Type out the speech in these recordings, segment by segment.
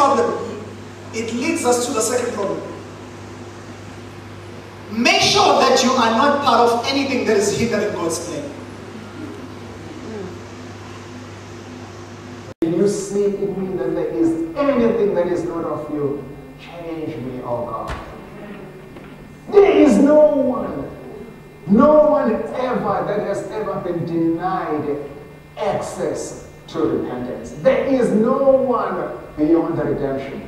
problem, it leads us to the second problem. Make sure that you are not part of anything that is hindering God's plan. When you see in me that there is anything that is not of you, change me, oh God. There is no one, no one ever that has ever been denied access to repentance. There is no one beyond the redemption.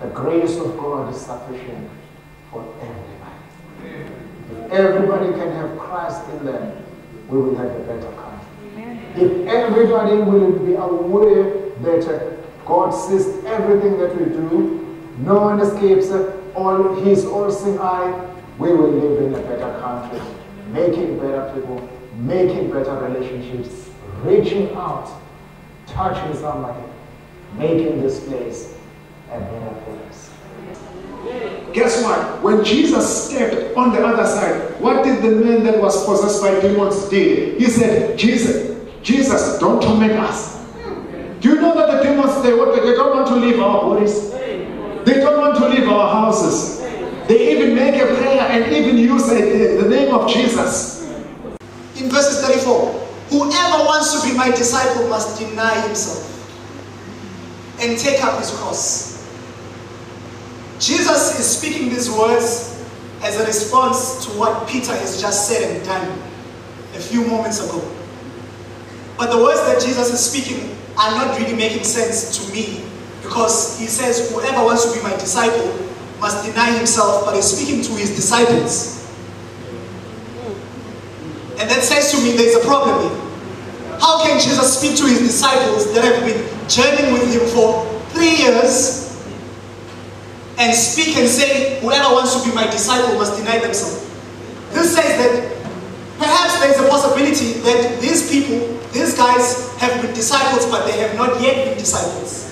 The grace of God is sufficient for everybody. If everybody can have Christ in them, we will have a better country. If everybody will be aware that God sees everything that we do, no one escapes all His all-seeing eye, we will live in a better country, making better people, making better relationships, reaching out, touching somebody, making this place a better place. Guess what? When Jesus stepped on the other side, what did the man that was possessed by demons did? He said, Jesus, Jesus, don't torment us. Do you know that the demons, they, they don't want to leave our bodies? They don't want to leave our houses. They even make a prayer and even use a, the name of Jesus. In verses 34, whoever wants to be my disciple must deny himself and take up his cross. Jesus is speaking these words as a response to what Peter has just said and done a few moments ago. But the words that Jesus is speaking are not really making sense to me because he says, Whoever wants to be my disciple must deny himself, but he's speaking to his disciples. And that says to me there's a problem here. How can Jesus speak to his disciples that have been journeying with him for three years and speak and say, Whoever wants to be my disciple must deny themselves? This says that perhaps there's a possibility that these people, these guys, have been disciples, but they have not yet been disciples.